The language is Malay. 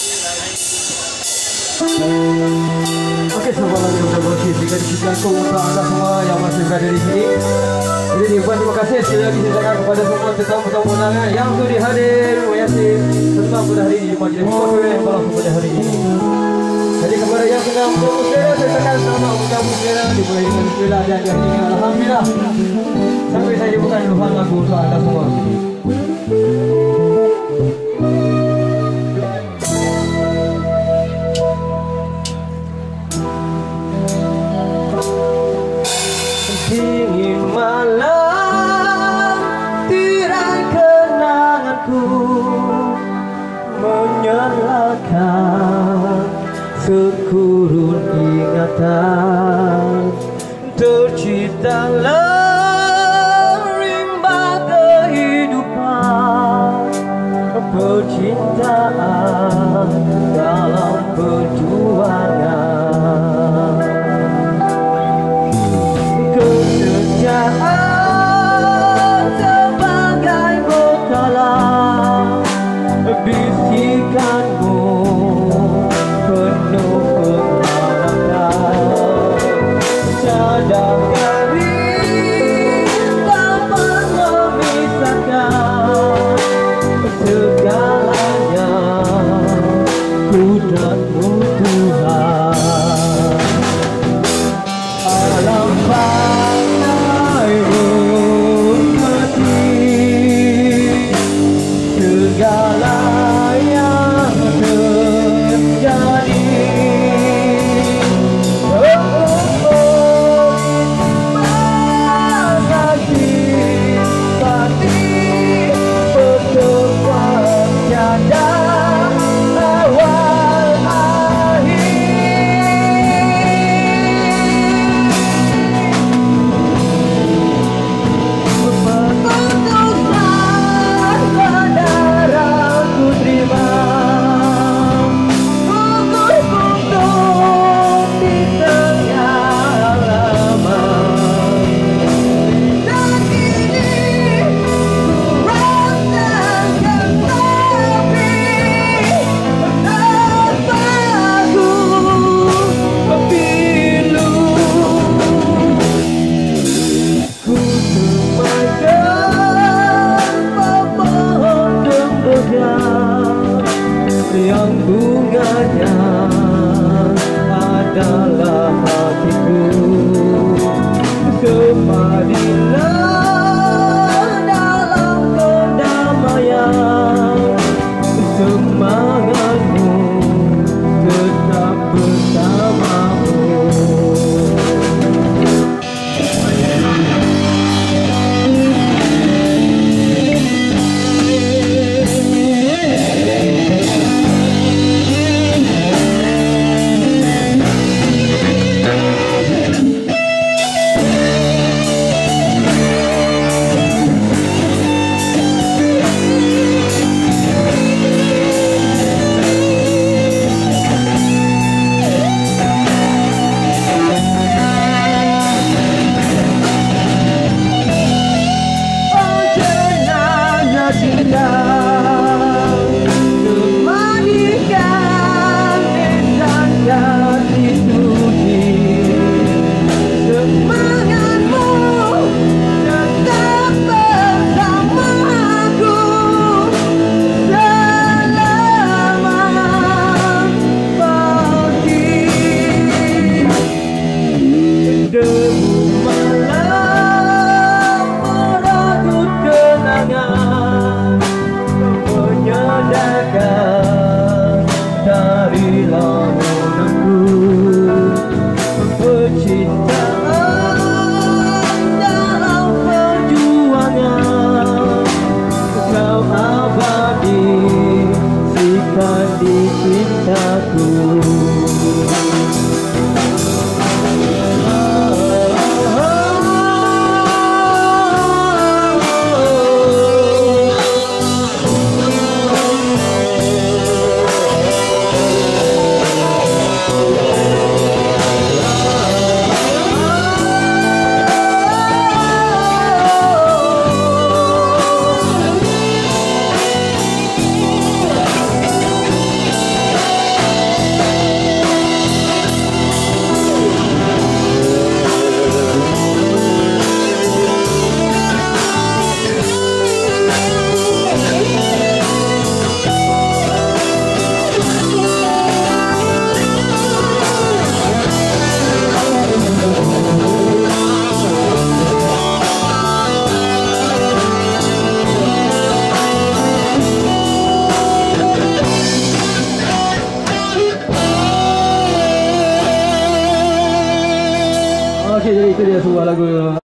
Okey, semua lagi sudah bersih Jika dikisahkan untuk anda semua yang masih berada di sini Jadi Ibu terima kasih. Sekali lagi saya ucapkan kepada semua tetamu-tetamu undangan Yang sudah hadir, terima kasih. Pada hari ini di majlis Kuasa yang balas pada hari ini. Jadi kepada yang sedang bermusyawarah Saya ucapkan selamat ucap musyawarah Dimulai dengan bismillah dan akhirnya Alhamdulillah. Sampai saya bukan luhan lagu untuk anda semua ingatan Terciptalah 谢谢叔啊，那个。